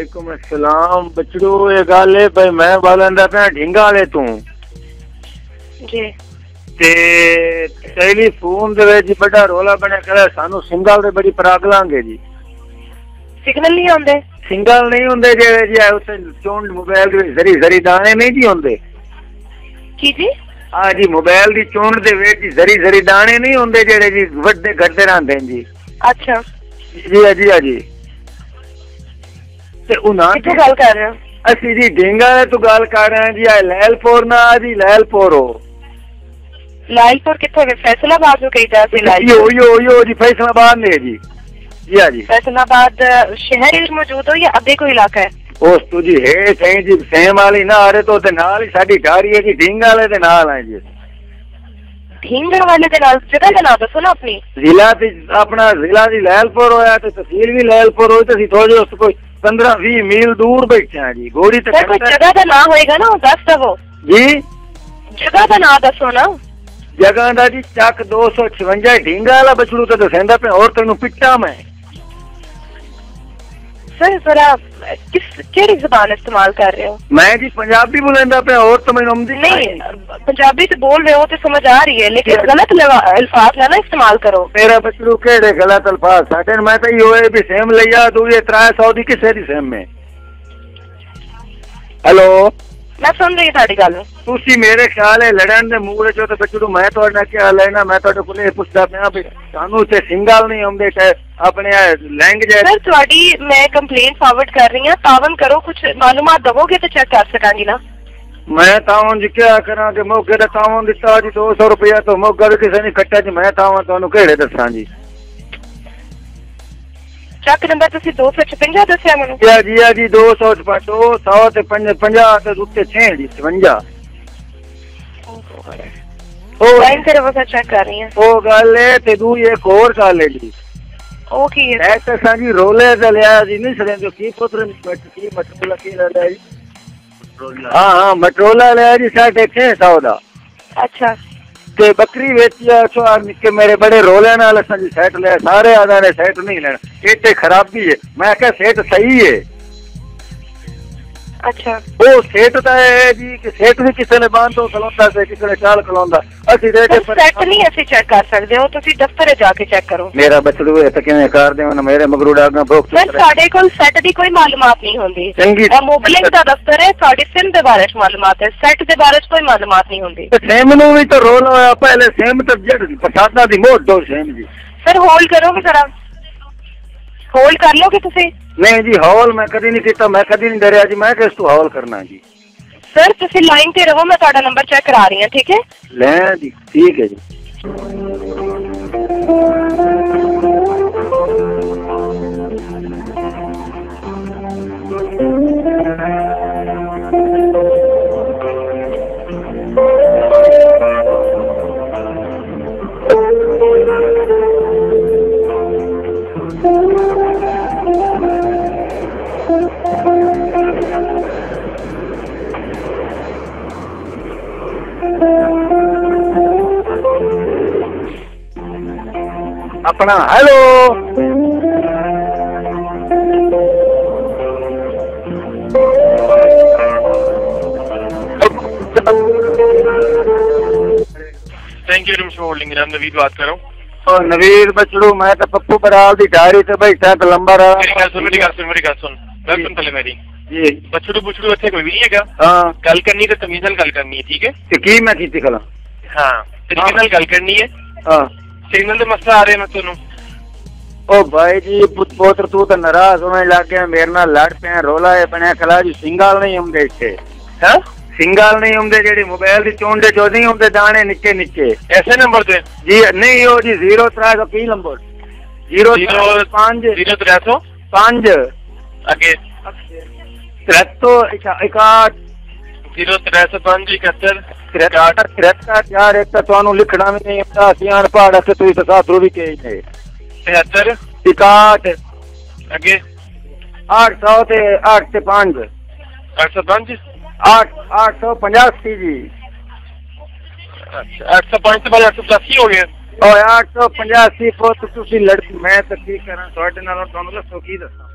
ਵਾਲੇਕੁਮ ਅਸਲਾਮ ਬਚੜੋ ਇਹ ਗੱਲ ਹੈ ਭਾਈ ਮੈਂ ਦਾ ਪਿਆ ਢਿੰਗਾ ਵਾਲੇ ਤੂੰ ਜੀ ਤੇ ਟੈਲੀਫੋਨ ਦੇ ਵਿੱਚ ਬੜਾ ਰੋਲਾ ਬਣਿਆ ਕਰਿਆ ਸਾਨੂੰ ਸਿੰਗਲ ਦੇ ਬੜੀ ਪਰਾਗ ਲਾਂਗੇ ਜੀ ਸਿਗਨਲ ਨਹੀਂ ਆਉਂਦੇ ਸਿੰਗਲ ਨਹੀਂ ਹੁੰਦੇ ਜਿਹੜੇ ਜੀ ਉੱਥੇ ਚੋਣ ਮੋਬਾਈਲ ਦੇ ਜ਼ਰੀ ਜ਼ਰੀ ਦਾਣੇ ਨਹੀਂ ਜੀ ਹੁੰਦੇ ਕੀ ਜੀ ਆ ਜੀ ਮੋਬਾਈਲ ਦੀ ਚੋਣ ਦੇ ਵਿੱਚ ਜ਼ਰੀ ਜ਼ਰੀ ਦਾਣੇ ਨਹੀਂ ਹੁੰਦੇ ਜਿਹੜੇ ਜੀ ਵੱਡੇ ਘੱਟੇ ਰਹਿੰਦੇ ਜੀ ਅੱਛਾ ਜੀ ਜੀ ਜੀ ਅਸੀਂ ਜੀ ਡੇਂਗਾ ਗੱਲ ਕਰ ਰਹੇ ਜੀ ਆ ਲੈਲਪੁਰ ਨਾ ਜੀ ਲੈਲਪੁਰ ਹੋ ਕਿੱਥੇ ਹੈ ਫੈਸਲਾਬਾਦ ਸੀ ਯੋ ਯੋ ਯੋ ਜੀ ਫੈਸਲਾਬਾਦ ਨੇ ਜੀ अपनी जिला अपना जिला लैलपुर होया तहसील भी लैलपुर होई ते सी थोड़ी कोई 15-20 ਮੀਲ ਦੂਰ ਬੈਠੇ ਆ ਜੀ ਗੋਰੀ ਤੇ ਕੋਈ ਜਗ੍ਹਾ ਦਾ ਨਾਮ ਹੋਏਗਾ ਨਾ ਦੱਸ ਦਵੋ ਜੀ ਜਗ੍ਹਾ ਦਾ ਨਾਮ ਦੱਸੋ ਨਾ ਜਗ੍ਹਾ ਦਾ ਜੀ ਚੱਕ 256 ਢਿੰਗਾ ਵਾਲਾ ਬਛੜੂ ਤੇ ਦੱਸਦਾ ਪਿਆ ਹੋਰ ਤੈਨੂੰ ਪਿੱਟਾ ਮੈਂ सर जरा किस केड़ी जबान इस्तेमाल कर रहे हो मैं जी पंजाबी बुलंदा पे और तो मैं नहीं पंजाबी तो बोल रहे हो तो समझ आ रही है लेकिन गलत अल्फाज ना इस्तेमाल करो मेरा बचलू केड़े गलत अल्फाज साडे मैं तो यो ए भी सेम लिया तू ये त्रा सौ दी किसे दी सेम में हेलो ਮੈਂ ਸੁਣ ਰਹੀ ਤੁਹਾਡੀ ਗੱਲ ਤੁਸੀਂ ਮੇਰੇ ਖਿਆਲ ਹੈ ਲੜਨ ਦੇ ਮੂਡ ਚੋ ਤੇ ਬੱਚੂ ਨੂੰ ਮੈਂ ਤੁਹਾਡਾ ਕਿਹਾ ਲੈਣਾ ਮੈਂ ਤੁਹਾਡੇ ਕੋਲ ਇਹ ਪੁੱਛਦਾ ਪਿਆ ਵੀ ਤੁਹਾਨੂੰ ਤੇ ਸਿੰਗਲ ਨਹੀਂ ਆਉਂਦੇ ਤੇ ਆਪਣੇ ਲੈਂਗੁਏਜ ਸਰ ਤੁਹਾਡੀ ਮੈਂ ਕੰਪਲੇਂਟ ਫਾਰਵਰਡ ਕਰ ਰਹੀ ਹਾਂ ਤਾਵਨ ਕਰੋ ਕੁਝ ਮਾਲੂਮਾਤ ਦਵੋਗੇ ਤੇ ਚੈੱਕ ਕਰ ਸਕਾਂਗੀ ਨਾ ਮੈਂ ਤਾਵਨ ਜੀ ਕੀ ਕਰਾਂ ਕਿ ਮੋਗੇ ਦਾ ਤਾਵਨ ਦਿੱਤਾ ਜੀ 200 ਰੁਪਏ ਤੋਂ ਮੋਗਾ ਵੀ ਕਿਸੇ ਨਹੀਂ ਕੱਟਿਆ ਜੀ ਮੈਂ ਤਾਵਨ ਤੁਹਾਨੂੰ ਕਿਹੜੇ ਦੱਸਾਂ ਜੀ ट्रक नंबर ਤੁਸੀਂ 256 ਦੱਸਿਆ ਮੈਨੂੰ ਜੀ ਜੀ ਜੀ 256 100 ਤੇ 50 ਤੇ ਉੱਤੇ 56 ਉਹ ਲਾਈਨ ਤੇ ਰਵਾ ਚੈੱਕ ਕਰ ਰਹੀ ਹਾਂ ਉਹ ਗੱਲ ਹੈ ਤੇ ਦੂ ਇੱਕ ਹੋਰ ਗੱਲ ਹੈ ਜੀ ਉਹ ਕੀ ਹੈ ਐ ਤਾਂ ਸਾਡੀ ਰੋਲੇ ਤੇ ਲਿਆ ਜੀ ਨਹੀਂ ਸੜੇ ਜੋ ਕੀ ਪੁੱਤਰ ਕੀ ਮਟਰੋਲਾ ਕੀ ਲੈਂਦਾ ਜੀ ਹਾਂ ਹਾਂ ਮਟਰੋਲਾ ਲਿਆ ਜੀ 650 ਦਾ ਅੱਛਾ ਤੇ ਬੱਕਰੀ ਵੇਚੀ ਆ ਛੋੜ ਨਿੱਕੇ ਮੇਰੇ ਬੜੇ ਰੋਲੇ ਨਾਲ ਅਸਾਂ ਜੀ ਸੈਟ ਲਿਆ ਸਾਰੇ ਆਦਾ ਨੇ ਸੈਟ ਨਹੀਂ ਲੈਣਾ ਸਿਹਤ ਤੇ ਖਰਾਬੀ ਹੈ ਮੈਂ ਕਿਹਾ ਸਿਹਤ ਸਹੀ ਹੈ ਅੱਛਾ ਉਹ ਸਿਹਤ ਦਾ ਹੈ ਜੀ ਕਿ ਸਿਹਤ ਵੀ ਕਿਸੇ ਨੇ ਬਾਂਹ ਤੋਂ ਖਲਾਉਂਦਾ ਤੇ ਕਿਸੇ ਨੇ ਚਾਲ ਖਲੋਂਦਾ ਅਸੀਂ ਦੇ ਕੇ ਸੈਟ ਨਹੀਂ ਅਸੀਂ ਚੈੱਕ ਕਰ ਸਕਦੇ ਹੋ ਤੁਸੀਂ ਦਫ਼ਤਰ ਜਾ ਕੇ ਚੈੱਕ ਕਰੋ ਮੇਰਾ ਬਚੜੂ ਹੈ ਤਾਂ ਕਿਵੇਂ ਕਰਦੇ ਹੋ ਨਾ ਮੇਰੇ ਮਗਰੂ ਡਾਗਾ ਭੋਗ ਸਰ ਸਾਡੇ ਕੋਲ ਸੈਟ ਦੀ ਕੋਈ ਮਾਲੂਮਾਤ ਨਹੀਂ ਹੁੰਦੀ ਚੰਗੀ ਮੋਬਲਿੰਗ ਦਾ ਦਫ਼ਤਰ ਹੈ ਸਾਡੇ ਸਿਮ ਦੇ ਬਾਰੇ ਮਾਲੂਮਾਤ ਹੈ ਸੈਟ ਦੇ ਬਾਰੇ ਕੋਈ ਮਾਲੂਮਾਤ ਨਹੀਂ ਹੁੰਦੀ ਸਿਮ ਨੂੰ ਵੀ ਤਾਂ ਰੋਲ ਹੋਇਆ ਪਹਿਲੇ ਸਿਮ ਤਾਂ ਜੜ ਪਸਾਦਾ ਦੀ ਮੋਹਰ ਦੋ ਸਿਮ ਜੀ ਸਰ ਹੋਲਡ ਕਰੋ ਵੀ ਜ਼ਰਾ ਹੌਲ ਕਰ ਲੋਗੇ ਤੁਸੀਂ ਨਹੀਂ ਜੀ ਹੌਲ ਮੈਂ ਕਦੀ ਨਹੀਂ ਕੀਤਾ ਮੈਂ ਕਦੀ ਨਹੀਂ ਡਰਿਆ ਜੀ ਮੈਂ ਕਿਸ ਤੋਂ ਹੌਲ ਕਰਨਾ ਜੀ ਸਰ ਤੁਸੀਂ ਲਾਈਨ ਤੇ ਰਹੋ ਮੈਂ ਤੁਹਾਡਾ ਨੰਬਰ ਚੈੱਕ ਕਰਾ ਰਹੀ ਹਾਂ ਠੀਕ ਹੈ ਲੈ ਜੀ ਠੀਕ ਹੈ ਜੀ अपना hello thank you holding Naveed बात कर रहा हूँ और बचड़ू मैं तो पप्पू बराल की डायरी से बैठा तो लंबा रहा मेरी गल सुन मेरी गल सुन मेरी गल सुन मैं सुन पहले मेरी बछड़ू बुछड़ू अच्छे कोई भी नहीं है हां गल करनी तो तमीज गल करनी है ठीक है तो की मैं तरीके हाँ। हाँ। गल करनी है हाँ। सिग्नल ਦੇ ਮਸਲਾ ਆ ਰਿਹਾ ਮੈਂ ਤੁਹਾਨੂੰ ਉਹ ਭਾਈ ਜੀ ਪੁੱਤ ਪੋਤਰ ਤੂੰ ਤਾਂ ਨਾਰਾਜ਼ ਹੋਣ ਲੱਗ ਗਿਆ ਮੇਰੇ ਨਾਲ ਲੜ ਪਿਆ ਰੋਲਾ ਹੈ ਬਣਿਆ ਖਲਾ ਜੀ ਸਿੰਗਾਲ ਨਹੀਂ ਹੁੰਦੇ ਇੱਥੇ ਹੈ ਸਿੰਗਾਲ ਨਹੀਂ ਹੁੰਦੇ ਜਿਹੜੇ ਮੋਬਾਈਲ ਦੀ ਚੋਂਡੇ ਚੋ ਨਹੀਂ ਹੁੰਦੇ ਦਾਣੇ ਨਿੱਕੇ ਨਿੱਕੇ ਐਸੇ ਨੰਬਰ ਤੇ ਜੀ ਨਹੀਂ ਉਹ ਜੀ 03 ਕੀ ਨੰਬਰ 05 03 5 ਅੱਗੇ 73 61 ਯਾਰ ਇੱਕ ਤਾਂ ਤੁਹਾਨੂੰ ਲਿਖਣਾ ਵੀ ਨਹੀਂ ਆਉਂਦਾ ਅਸੀਂ ਅਨਪੜ੍ਹ ਅਸੀਂ ਤੁਸੀਂ ਤਾਂ ਸਾਧਰੂ ਵੀ ਕਹੀ ਨੇ 73 61 ਅੱਗੇ 800 ਤੇ 8 ਤੇ 5 805 8 885 ਜੀ ਅੱਛਾ 805 ਤੇ 885 ਹੋ ਗਏ ਓਏ 885 ਪੁੱਤ ਤੁਸੀਂ ਲੜ ਮੈਂ ਤਾਂ ਕੀ ਕਰਾਂ ਤੁਹਾਡੇ ਨਾਲ ਤੁਹਾਨੂੰ ਦੱਸੋ ਕੀ ਦੱਸਾਂ